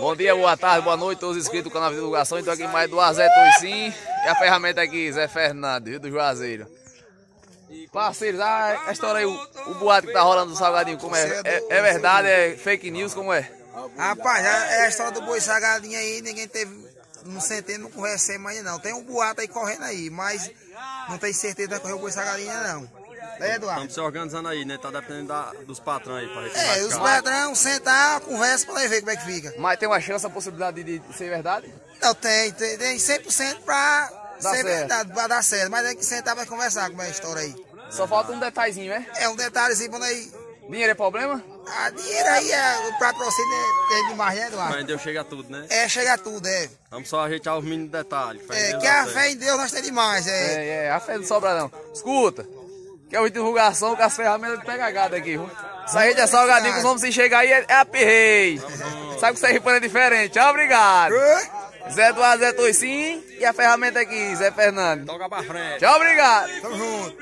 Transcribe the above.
Bom dia, boa tarde, boa noite, todos inscritos do canal de divulgação. Então aqui mais do Azé Toicim e a ferramenta aqui, Zé Fernando, do Juazeiro. Parceiros, ah, a história aí, o, o boato que tá rolando do Salgadinho, como é? É, é verdade, é fake news, como é? Rapaz, é a história do boi salgadinho aí, ninguém teve, não sentei, não conhecemos ainda não. Tem um boato aí correndo aí, mas não tem certeza vai correr o boi salgadinho não. É, Eduardo? Estamos se organizando aí, né? Tá dependendo da, dos patrões aí pra gente É, os patrões sentar, conversa pra ver como é que fica. Mas tem uma chance, a possibilidade de, de ser verdade? Não, tem, tem, tem 100% pra Dá ser certo. verdade, pra dar certo. Mas tem que sentar pra conversar como é a história aí. Só falta um detalhezinho, é? É um detalhezinho, quando aí. Dinheiro é problema? A dinheiro aí, é, o patrocínio é, é demais, né, Eduardo? Mas Deus chega a tudo, né? É, chega tudo, é. Vamos só ajeitar os mínimos detalhes. É, que a certo. fé em Deus nós temos demais, é. É, é, a fé não sobra não. Escuta, que é o divulgação com as ferramentas de pegar gado aqui, viu? Se a gente é salgadinho, que os homens se chegar aí é, é aperreio. Sabe que o Serripano é diferente. Tchau, obrigado. Zé do Zé Toicim e a ferramenta aqui, Zé Fernando. Toca pra frente. Tchau, obrigado. Tamo junto.